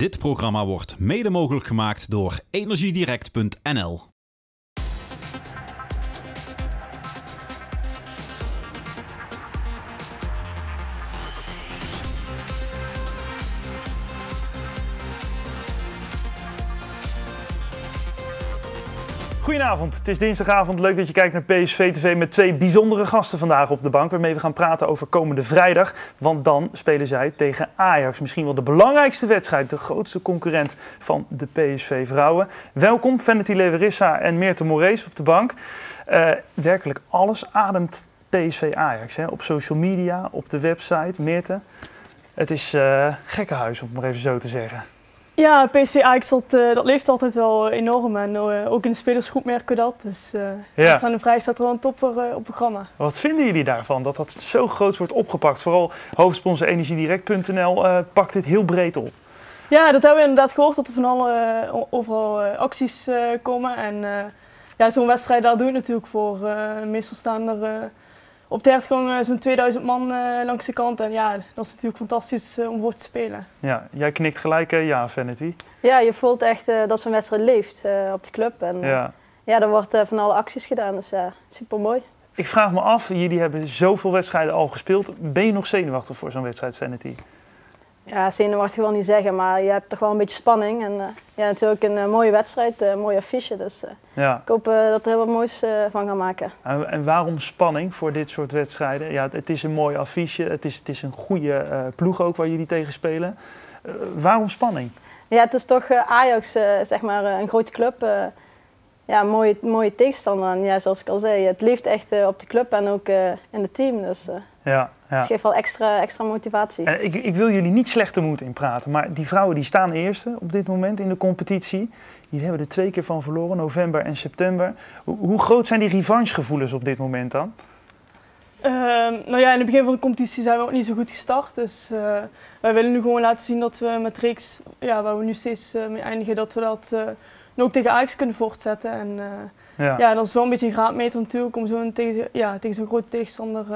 Dit programma wordt mede mogelijk gemaakt door energiedirect.nl. Goedenavond, het is dinsdagavond. Leuk dat je kijkt naar PSV TV met twee bijzondere gasten vandaag op de bank. Waarmee we gaan praten over komende vrijdag. Want dan spelen zij tegen Ajax. Misschien wel de belangrijkste wedstrijd, de grootste concurrent van de PSV vrouwen. Welkom, Vanity Leverissa en Meerte Morees op de bank. Uh, werkelijk alles ademt PSV Ajax. Hè? Op social media, op de website. Meerte, het is uh, gekkenhuis om het maar even zo te zeggen. Ja, PSV Ajax, dat, uh, dat leeft altijd wel enorm. En uh, ook in de spelersgroep merken we dat. Dus uh, ja. aan de vrij staat er wel een topper op het programma. Wat vinden jullie daarvan, dat dat zo groot wordt opgepakt? Vooral hoofdsponsor energiedirect.nl pakt dit heel breed op. Ja, dat hebben we inderdaad gehoord, dat er van alle overal acties komen. En ja, zo'n wedstrijd, daar doe je natuurlijk voor. meestal staan er op de hertgang zo'n 2000 man uh, langs de kant. En ja, dat is natuurlijk fantastisch uh, om voor te spelen. Ja, jij knikt gelijk, uh, ja, Vanity. Ja, je voelt echt dat zo'n wedstrijd leeft op de club. En ja, ja er wordt van alle acties gedaan, dus ja, super mooi. Ik vraag me af, jullie hebben zoveel wedstrijden al gespeeld. Ben je nog zenuwachtig voor zo'n wedstrijd, Vanity? Ja, zenuwachtig wil niet zeggen, maar je hebt toch wel een beetje spanning. En uh, ja, natuurlijk een uh, mooie wedstrijd, een mooie affiche. Dus ja. ik hoop dat er heel wat moois van gaan maken. En, en, waarom spanning voor dit soort wedstrijden? Ja, het is een mooie affiche, het is, het is een goede ploeg ook waar jullie tegen spelen. waarom spanning? Ja, het is toch Ajax, zeg maar, een grote club. ja, mooie, mooie tegenstander. En ja, zoals ik al zei, het leeft echt op de club en ook in het team. Dus, ja. Ja. Dat geeft wel extra, extra motivatie. En ik, ik, wil jullie niet slechter moeten in praten, maar die vrouwen die staan eerste op dit moment in de competitie. Jullie hebben er twee keer van verloren, november en september. Hoe, hoe groot zijn die revanchegevoelens op dit moment dan? Uh, nou ja, in het begin van de competitie zijn we ook niet zo goed gestart. Dus uh, wij willen nu gewoon laten zien dat we met reeks, ja, waar we nu steeds uh, mee eindigen, dat we dat uh, nu ook tegen Ajax kunnen voortzetten. En ja. ja. dat is wel een beetje een graadmeter natuurlijk om zo'n tegen, ja, tegen zo'n grote tegenstander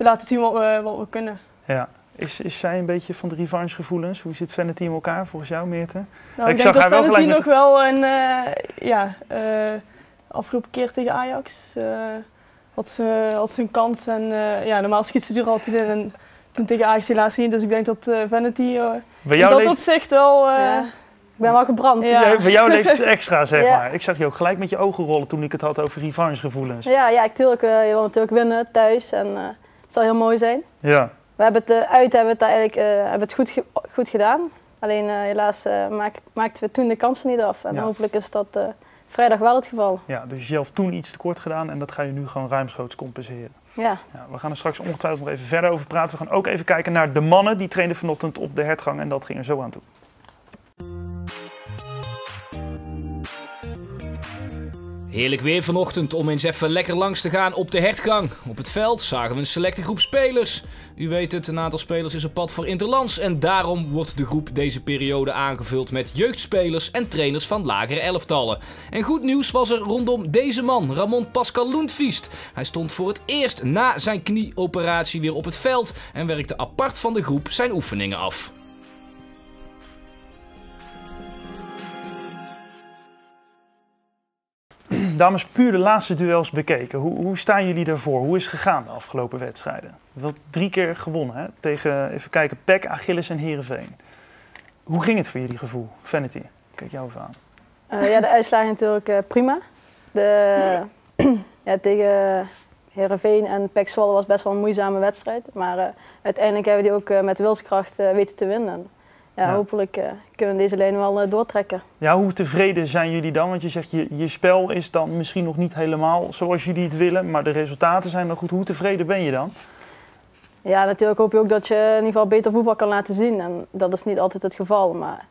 te laten zien wat we, wat we kunnen. Ja. Is, is zij een beetje van de revanchegevoelens? Hoe zit Vanity in elkaar volgens jou, Meerte? Nou, ik, ik zag haar wel gelijk met... nog wel een, uh, ja, uh, afgelopen keer tegen Ajax uh, had, ze, had ze een kans. En ja, normaal schiet ze er altijd in. En toen tegen Ajax helaas niet. Dus ik denk dat Vanity in dat leeft... opzicht wel... Ja. Ik ben wel gebrand. Ja. Bij jou leeft het extra, zeg ja. maar. Ik zag je ook gelijk met je ogen rollen toen ik het had over revanchegevoelens. Ja, ja ik, tuurlijk, je wil natuurlijk winnen thuis. En, het zal heel mooi zijn. Ja. We hebben het uh, uit hebben het eigenlijk, uh, hebben het goed, goed gedaan. Alleen uh, helaas maakt, maakten we toen de kansen niet af. En ja. hopelijk is dat vrijdag wel het geval. Ja, dus jezelf toen iets tekort gedaan en dat ga je nu gewoon ruimschoots compenseren. Ja. ja. We gaan er straks ongetwijfeld nog even verder over praten. We gaan ook even kijken naar de mannen. Die trainden vanochtend op de hertgang en dat ging er zo aan toe. Heerlijk weer vanochtend om eens even lekker langs te gaan op de hertgang. Op het veld zagen we een selecte groep spelers. U weet het, een aantal spelers is op pad voor Interlands en daarom wordt de groep deze periode aangevuld met jeugdspelers en trainers van lagere elftallen. En goed nieuws was er rondom deze man, Ramon Pascal Lundvist. Hij stond voor het eerst na zijn knieoperatie weer op het veld en werkte apart van de groep zijn oefeningen af. Dames, puur de laatste duels bekeken. Hoe, hoe staan jullie daarvoor? Hoe is het gegaan de afgelopen wedstrijden? Wel drie keer gewonnen hè? tegen, even kijken, PEC, Achilles en Herenveen. Hoe ging het voor jullie gevoel? Vanity, kijk jou even aan. Uh, ja, de uitslagen natuurlijk uh, prima. De, ja, tegen Herenveen en PEC Zwolle was best wel een moeizame wedstrijd. Maar uh, uiteindelijk hebben we die ook met wilskracht weten te winnen ja, hopelijk uh, kunnen we deze lijn wel uh, doortrekken. Ja, hoe tevreden zijn jullie dan? Want je zegt, je, je spel is dan misschien nog niet helemaal zoals jullie het willen, maar de resultaten zijn nog goed. Hoe tevreden ben je dan? Ja, natuurlijk hoop je ook dat je in ieder geval beter voetbal kan laten zien. En dat is niet altijd het geval, maar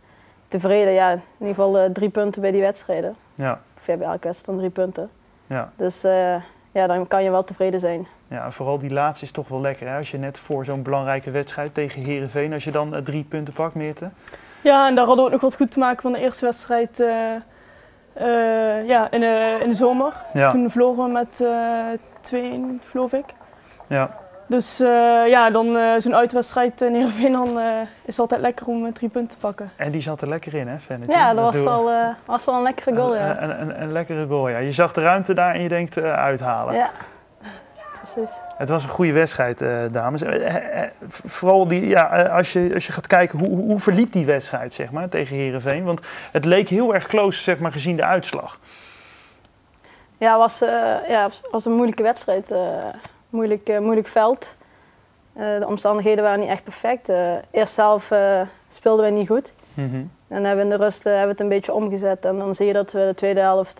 tevreden, ja, in ieder geval uh, drie punten bij die wedstrijden. Ja, bij elke wedstrijd dan drie punten. Ja. Dus ja, dan kan je wel tevreden zijn. Ja, vooral die laatste is toch wel lekker. Hè? Als je net voor zo'n belangrijke wedstrijd tegen Herenveen, als je dan uh, drie punten pakt, Meerte. Ja, en daar hadden we ook nog wat goed te maken van de eerste wedstrijd uh, uh, ja, in, de, in de zomer. Ja. Toen verloren we met 2-1, geloof ik. Ja. Dus eh, ja, dan eh, zo'n uitwedstrijd in Heerenveen, dan eh, is het altijd lekker om eh, drie punten te pakken. En die zat er lekker in, hè? Ja, dat was wel, eh, was wel een lekkere goal, een, ja. een, een, een lekkere goal, ja. Je zag de ruimte daar en je denkt eh, uithalen. Ja, precies. Het was een goede wedstrijd, eh, dames. Eh, eh, vooral die, ja, als, je, als je gaat kijken, hoe, hoe- verliep die wedstrijd zeg maar, tegen Herenveen? Want het leek heel erg close, zeg maar, gezien de uitslag. Ja, het was, ja, was een moeilijke wedstrijd. moeilijk, moeilijk veld. De omstandigheden waren niet echt perfect. Eerst zelf speelden we niet goed. En hebben we in de rust hebben we het een beetje omgezet. En dan zie je dat we de tweede helft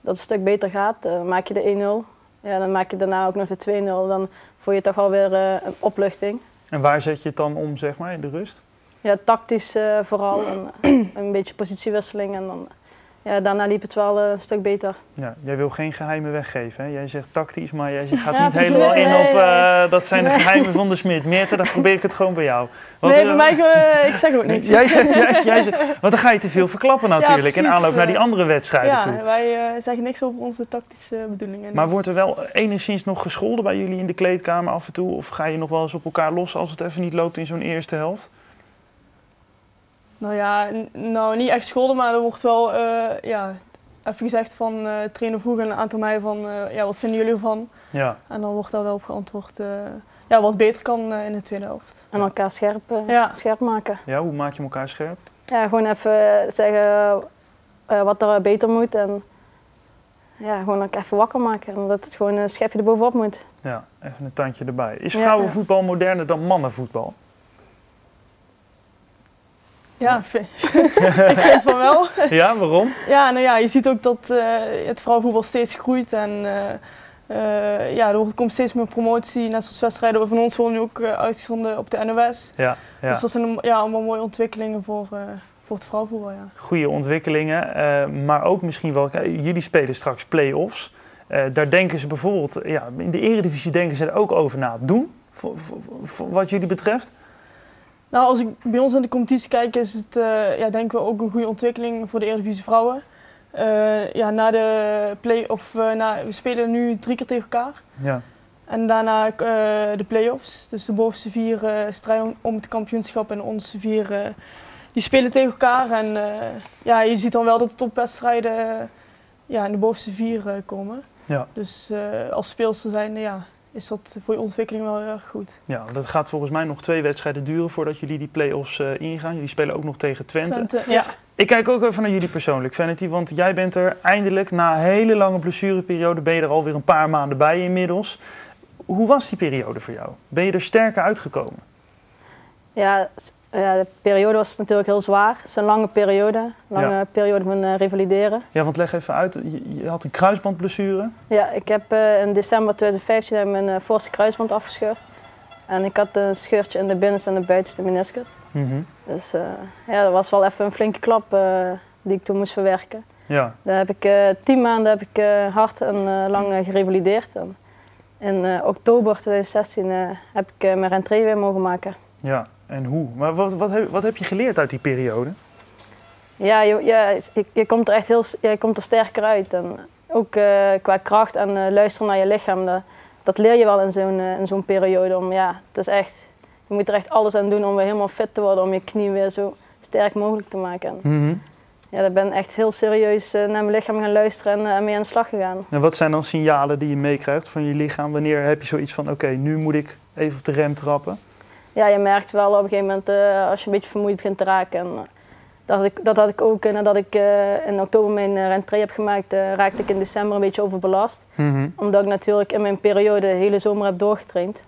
dat het een stuk beter gaat. Eh, maak je de 1-0. Ja, dan maak je daarna ook nog de 2-0. Dan voel je toch wel weer eh, een opluchting. En waar zet je het dan om, zeg maar, in de rust? Ja, tactisch eh, vooral. En, eh, een beetje positiewisseling. En dan, ja, daarna liep het wel eh, een stuk beter. Ja, jij wil geen geheimen weggeven. Hè? Jij zegt tactisch, maar jij gaat Ja, niet precies. helemaal in op eh, dat zijn de geheimen van de Smit. Meerte, dan probeer ik het gewoon bij jou. Want, nee, eh, bij mij, ik zeg ook niks. Jij zegt, jij, jij zegt, want dan ga je te veel verklappen natuurlijk in aanloop naar die andere wedstrijden ja, toe. wij eh, zeggen niks over onze tactische bedoelingen. Maar wordt er wel enigszins nog gescholden bij jullie in de kleedkamer af en toe? Of ga je nog wel eens op elkaar los als het even niet loopt in zo'n eerste helft? Nou ja, nou niet echt scholden, maar er wordt wel eh, ja, even gezegd van eh trainer vroeg een aantal mij van eh, ja, wat vinden jullie ervan? Ja, En dan wordt daar wel op geantwoord eh, ja, wat beter kan in de tweede helft. En elkaar scherp, Ja. scherp maken. ja hoe maak je elkaar scherp? Ja, gewoon even zeggen eh, wat er beter moet. En ja, gewoon ook even wakker maken. En dat het gewoon een schepje erbovenop moet. Ja, even een tandje erbij. Is Ja. vrouwenvoetbal moderner dan mannenvoetbal? Ja, vind- ik vind van wel. Ja, waarom? Ja, nou ja, je ziet ook dat eh, het vrouwenvoetbal steeds groeit en eh, eh, ja, er komt steeds meer promotie. Net zoals wedstrijden van ons worden nu ook uitgezonden op de NOS. Ja, ja. Dus dat zijn ja, allemaal mooie ontwikkelingen voor, voor het vrouwenvoetbal. Ja. goede ontwikkelingen. maar ook misschien wel, jullie spelen straks play-offs. Daar denken ze bijvoorbeeld, ja, in de eredivisie denken ze er ook over na. Doen, voor, voor- voor wat jullie betreft? Nou, als ik bij ons in de competitie kijk, is het eh, ja, denken we ook een goede ontwikkeling voor de Eredivisie Vrouwen. Eh, ja, na de play of eh, na, we spelen nu drie keer tegen elkaar. Ja, En daarna de play-offs. Dus de bovenste vier strijden om, het kampioenschap en onderste vier die spelen tegen elkaar. En ja, je ziet dan wel dat de topwedstrijden ja, in de bovenste vier komen. Ja. Dus als speelster zijn, ja, is dat voor je ontwikkeling wel heel erg goed. ja, dat gaat volgens mij nog twee wedstrijden duren voordat jullie die play-offs eh, ingaan. Jullie spelen ook nog tegen Twente. Twente, ja. Ik kijk ook even naar jullie persoonlijk, Vanity, want jij bent er eindelijk na een hele lange blessureperiode, ben je er alweer een paar maanden bij inmiddels. Hoe was die periode voor jou? Ben je er sterker uitgekomen? Ja, ja, de periode was natuurlijk heel zwaar. Het is een lange periode. Lange Ja. periode van eh, revalideren. Ja, want leg even uit, je, je had een kruisbandblessure. Ja, ik heb eh, in december 2015 heb ik mijn eh, voorste kruisband afgescheurd. En ik had een scheurtje in de binnenste en de buitenste meniscus. Dus eh, ja, dat was wel even een flinke klap die ik toen moest verwerken. Ja, Daar heb ik tien maanden heb ik, hard en lang gerevalideerd. En in oktober 2016 eh, heb ik mijn rentree weer mogen maken. ja. En hoe? Maar wat, wat, heb, wat heb je geleerd uit die periode? Ja, je, ja, je, je komt er echt heel je komt er sterker uit. En ook eh, qua kracht en eh, luisteren naar je lichaam, dat, dat leer je wel in zo'n eh, in zo'n periode. Om, ja, het is echt, je moet er echt alles aan doen om weer helemaal fit te worden, om je knie weer zo sterk mogelijk te maken. En, ja, daar ben echt heel serieus naar mijn lichaam gaan luisteren en mee aan de slag gegaan. En wat zijn dan signalen die je meekrijgt van je lichaam? Wanneer heb je zoiets van, oké, nu moet ik even op de rem trappen? Ja, je merkt wel op een gegeven moment eh, als je een beetje vermoeid begint te raken. En, eh, dat, had ik, dat had ik ook nadat ik eh, in oktober mijn rentree heb gemaakt, raakte ik in december een beetje overbelast. Omdat ik natuurlijk in mijn periode de hele zomer heb doorgetraind.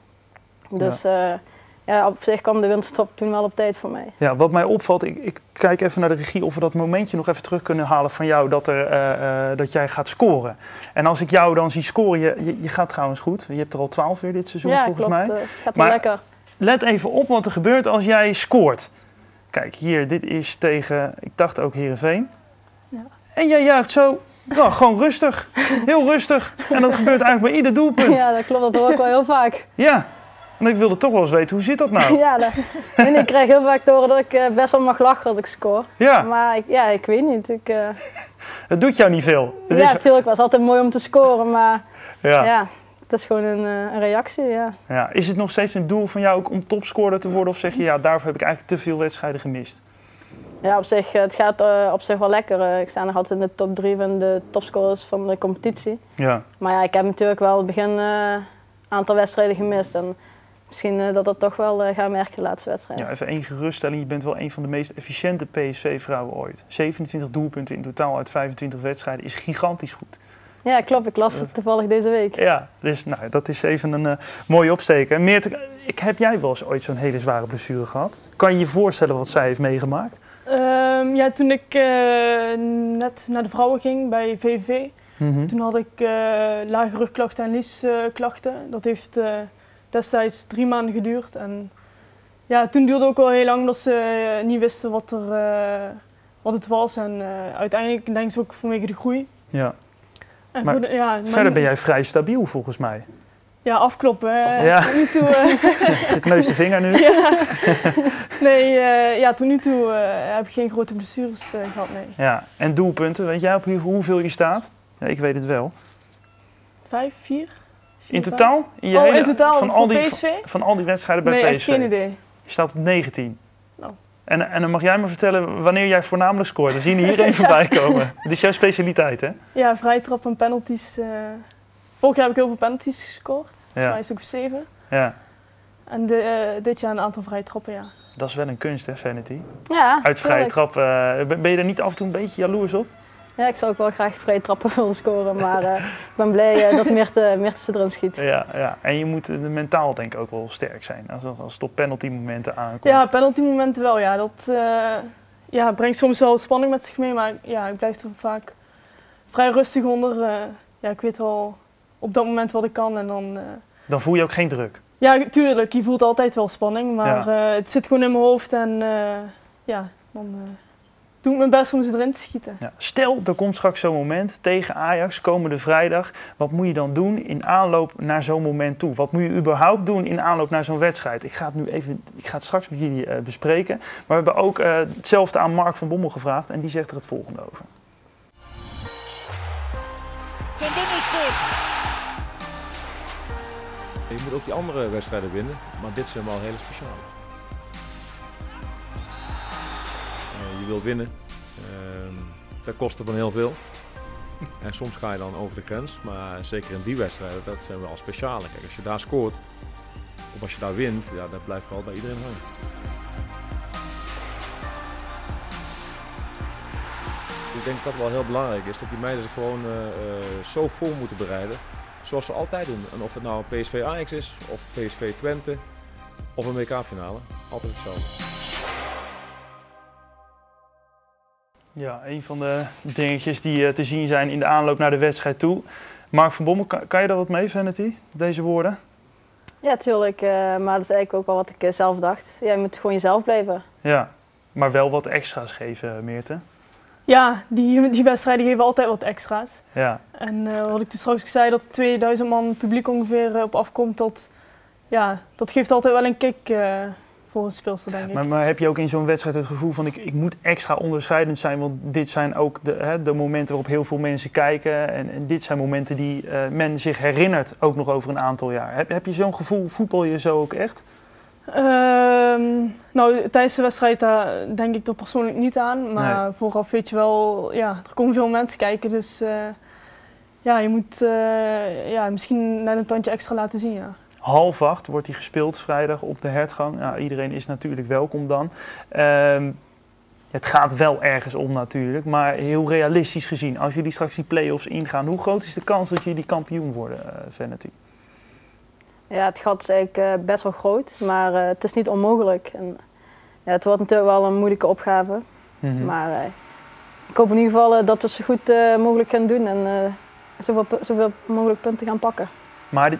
Dus ja. ja, op zich kwam de winterstop toen wel op tijd voor mij. Ja, wat mij opvalt, ik, ik kijk even naar de regie of we dat momentje nog even terug kunnen halen van jou dat, er, dat jij gaat scoren. En als ik jou dan zie scoren, je, je, je gaat trouwens goed. Je hebt er al twaalf weer dit seizoen ja, volgens klopt, mij. Uh, gaat wel lekker. Let even op wat er gebeurt als jij scoort. Kijk, hier, dit is tegen, ik dacht ook Heerenveen. Ja. En jij juicht zo, nou, gewoon rustig, heel rustig. En dat gebeurt eigenlijk bij ieder doelpunt. Ja, dat klopt, dat hoor ik wel heel vaak. Ja, en ik wilde toch wel eens weten, hoe zit dat nou? ja, dat, ik krijg heel vaak te horen dat ik uh, best wel mag lachen als ik score. Ja. Maar ik, ja, ik weet niet. Ik, uh... Het doet jou niet veel. Het ja, is... natuurlijk was het altijd mooi om te scoren, maar ja. ja het is gewoon een, eh, een reactie, ja. Ja. Is het nog steeds een doel van jou ook om topscorer te worden? Of zeg je, ja, daarvoor heb ik eigenlijk te veel wedstrijden gemist? Ja, op zich, eh, het gaat eh, op zich wel lekker. Ik sta nog altijd in de top drie van de topscorers van de competitie. Ja. Maar ja, ik heb natuurlijk wel het begin een aantal wedstrijden gemist. En misschien dat dat toch wel gaan merken de laatste wedstrijd. ja, even één geruststelling. Je bent wel een van de meest efficiënte PSV-vrouwen ooit. 27 doelpunten in totaal uit 25 wedstrijden is gigantisch goed. Ja, klopt. Ik las het toevallig deze week. Ja, dus nou, dat is even een eh, mooie opsteken. Meerte, ik, heb jij wel eens ooit zo'n hele zware blessure gehad? Kan je je voorstellen wat zij heeft meegemaakt? Ehm, ja, toen ik eh, net naar de vrouwen ging bij VVV, Mhm. toen had ik eh, lage rugklachten en liesklachten. dat heeft eh, destijds drie maanden geduurd. En ja, toen duurde ook wel heel lang dat ze eh, niet wisten wat, er, eh, wat het was. En eh, uiteindelijk denk ik ook vanwege de groei. Ja. En Maar de- ja, Verder ben jij vrij stabiel volgens mij. Ja, afkloppen. hè. Ja. Tot nu toe, eh, Gekneusde vinger nu. ja. Nee, eh, ja, tot nu toe eh, heb ik geen grote blessures eh, gehad, nee. Ja, en doelpunten, weet jij op hoe- hoeveel je staat? Ja, ik weet het wel. Vijf, vier? Vier, In totaal? In je oh, hele- in totaal van al die? Van al die wedstrijden bij nee, PSV. echt geen idee. Je staat op 19. En, en dan mag jij me vertellen wanneer jij voornamelijk scoort. Dan zien we hier één voorbij komen. Het is jouw specialiteit, hè? Ja, vrije trap en penalties. eh vorig jaar heb ik heel veel penalties gescoord. Volgens mij Ja, is het ook zeven. ja. En de, eh, dit jaar een aantal vrije trappen, ja. Dat is wel een kunst, hè, Vanity? Ja, Uit vrije tuurlijk. trap. eh, ben ben je er niet af en toe een beetje jaloers op? Ja, ik zou ook wel graag vrije trappen willen scoren. Maar eh, ik ben blij eh, dat Meerte, Meerte ze erin schiet. Ja, ja. En je moet eh, mentaal denk ik ook wel sterk zijn. Als, als het op penalty momenten aankomt. Ja, penalty momenten wel, ja. Dat eh, ja, brengt soms wel spanning met zich mee. Maar ja, ik blijf er vaak vrij rustig onder. eh, ja, ik weet wel op dat moment wat ik kan. En dan... eh, Dan voel je ook geen druk. Ja, tuurlijk. Je voelt altijd wel spanning, maar eh, het zit gewoon in mijn hoofd en eh, ja, dan eh, doe ik mijn best om ze erin te schieten. Ja. Stel, er komt straks zo'n moment tegen Ajax, komende vrijdag. Wat moet je dan doen in aanloop naar zo'n moment toe? Wat moet je überhaupt doen in aanloop naar zo'n wedstrijd? Ik ga het nu even, ik ga het straks met jullie eh, bespreken. Maar we hebben ook eh, hetzelfde aan Mark van Bommel gevraagd en die zegt er het volgende over. Van Bommel scoort. Je moet ook die andere wedstrijden winnen, maar dit zijn wel hele speciale. Je wil winnen, ehm ten koste van heel veel. En soms ga je dan over de grens, maar zeker in die wedstrijden, dat zijn wel speciale. Kijk, als je daar scoort, of als je daar wint, ja, dat blijft wel bij iedereen hangen. Ik denk dat het wel heel belangrijk is dat die meiden zich gewoon eh, eh, zo vol moeten bereiden zoals ze altijd doen. En of het nou PSV Ajax is, of PSV Twente, of een WK-finale. Altijd hetzelfde. Ja, een van de dingetjes die eh, te zien zijn in de aanloop naar de wedstrijd toe. Mark van Bommel, kan, kan je daar wat mee, Vanity? Deze woorden? Ja, tuurlijk. eh, maar dat is eigenlijk ook wel wat ik eh, zelf dacht. Ja, je moet gewoon jezelf blijven. Ja, maar wel wat extra's geven, Meerte. Ja, die, die wedstrijden geven altijd wat extra's. Ja, En eh, wat ik toen straks zei, dat er 2000 man publiek ongeveer op afkomt, dat, ja, dat geeft altijd wel een kick eh, voor een speelster, denk ik. Maar, maar heb je ook in zo'n wedstrijd het gevoel van ik, ik moet extra onderscheidend zijn, want dit zijn ook de, hè, de momenten waarop heel veel mensen kijken en, en dit zijn momenten die eh, men zich herinnert ook nog over een aantal jaar. Heb, heb je zo'n gevoel, voetbal je zo ook echt? Ehm, nou, tijdens de wedstrijd daar denk ik er persoonlijk niet aan. Maar vooraf weet je wel, ja, er komen veel mensen kijken. Dus eh, ja, je moet eh, ja, misschien net een tandje extra laten zien. Ja. Half acht wordt die gespeeld vrijdag op de hertgang. Nou, iedereen is natuurlijk welkom dan. Ehm, het gaat wel ergens om natuurlijk, maar heel realistisch gezien. Als jullie straks die play-offs ingaan, hoe groot is de kans dat jullie kampioen worden, eh, Vanity? Ja, het gat is eigenlijk eh, best wel groot, maar eh, het is niet onmogelijk. En, ja, het wordt natuurlijk wel een moeilijke opgave. Mhm. Maar ik hoop in ieder geval dat we het zo goed mogelijk gaan doen en zoveel, zoveel mogelijk punten gaan pakken. Maar de,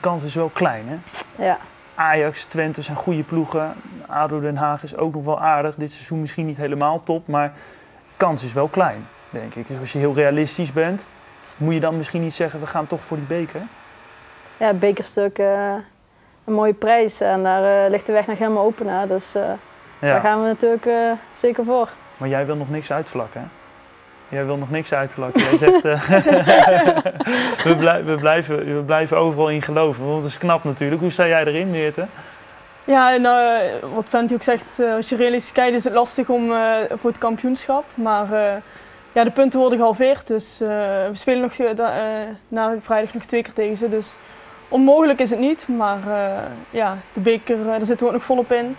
kans is wel klein, hè? Ja, Ajax, Twente zijn goede ploegen. ADO Den Haag is ook nog wel aardig. Dit seizoen misschien niet helemaal top, maar de kans is wel klein, denk ik. Dus als je heel realistisch bent, moet je dan misschien niet zeggen... we gaan toch voor die beker? ja bekerstuk, eh, een mooie prijs en daar eh, ligt de weg nog helemaal open. Hè. Dus eh, daar gaan we natuurlijk zeker voor. maar jij wil nog niks uitvlakken, hè? Jij wil nog niks uitlakken. Jij zegt, eh, we, we, blijven, we blijven overal in geloven. Want dat is knap natuurlijk. Hoe sta jij erin, Meerte? Ja, eh, wat Fenty ook zegt, eh, als je realistisch kijkt is het lastig om voor het kampioenschap. Maar ja, de punten worden gehalveerd, dus we spelen nog, na vrijdag nog twee keer tegen ze. Dus onmogelijk is het niet, maar ja, de beker, daar zitten we ook nog volop in.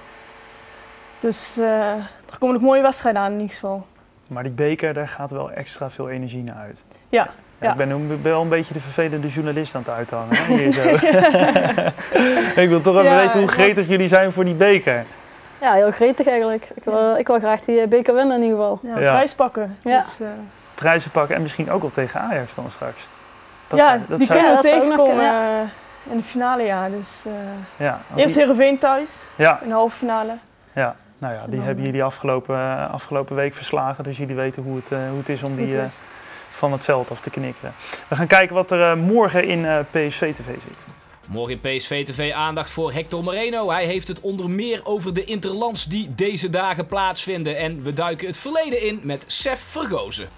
Dus er komen nog mooie wedstrijden aan in ieder geval. Maar die beker, daar gaat wel extra veel energie naar uit. Ja, ja. Ik ben wel een beetje de vervelende journalist aan het uithangen. Hè? Hier zo. ik wil toch even Ja, weten hoe dat- gretig jullie zijn voor die beker. Ja, heel gretig eigenlijk. Ik wil, ik wil graag die eh, beker winnen in ieder geval. Ja, Ja. prijs pakken. Ja. Dus, eh, Prijzen pakken en misschien ook wel tegen Ajax dan straks. Dat ja, zou- dat die zou- kunnen Ja, we tegenkomen eh, in de finale, ja. Dus, eh, ja, eerst die- Heerenveen thuis, ja, in de halve finale. ja, nou ja, die hebben jullie afgelopen, eh, afgelopen week verslagen. Dus jullie weten hoe het, eh, hoe het is om die eh, is. van het veld af te knikkeren. We gaan kijken wat er morgen in eh, PSV TV zit. Morgen in PSV TV aandacht voor Hector Moreno. Hij heeft het onder meer over de interlands die deze dagen plaatsvinden. En we duiken het verleden in met Sef Vergozen.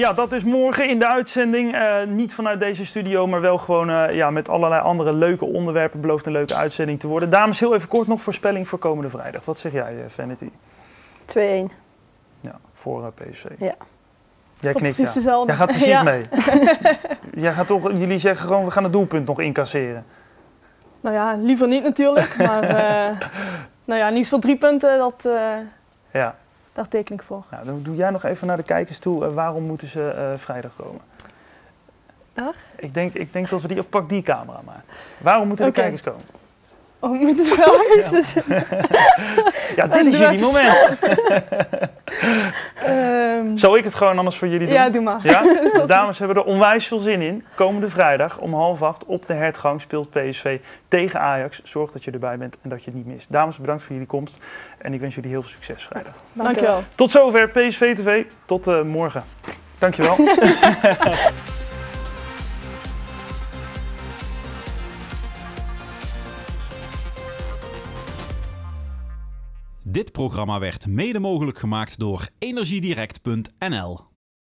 Ja, dat is morgen in de uitzending. Eh, niet vanuit deze studio, maar wel gewoon eh, ja, met allerlei andere leuke onderwerpen. Belooft een leuke uitzending te worden. Dames, heel even kort nog voorspelling voor komende vrijdag. Wat zeg jij, eh, Vanity? 2-1. Ja, voor PSV. Ja. Jij knikt ja. dezelfde. Jij gaat precies Ja. mee. Jij gaat toch, jullie zeggen gewoon, we gaan het doelpunt nog incasseren. Nou ja, liever niet natuurlijk. Maar nou ja, in ieder geval drie punten, dat, Ja. Daar teken ik voor. Nou, dan doe jij nog even naar de kijkers toe. Eh, waarom moeten ze eh, vrijdag komen? Daar? Ik denk, ik denk dat we die, of pak die camera maar. Waarom moeten de kijkers komen? Oh, we moeten het wel even dus, Ja, dit is jullie moment. Zal ik het gewoon anders voor jullie doen? Ja, doe maar. Ja, de dames hebben er onwijs veel zin in. Komende vrijdag om half acht op de hertgang speelt PSV tegen Ajax. Zorg dat je erbij bent en dat je het niet mist. Dames, bedankt voor jullie komst. En ik wens jullie heel veel succes vrijdag. Dankjewel. Tot zover PSV TV. Tot eh, morgen. Dankjewel. Dit programma werd mede mogelijk gemaakt door energiedirect.nl.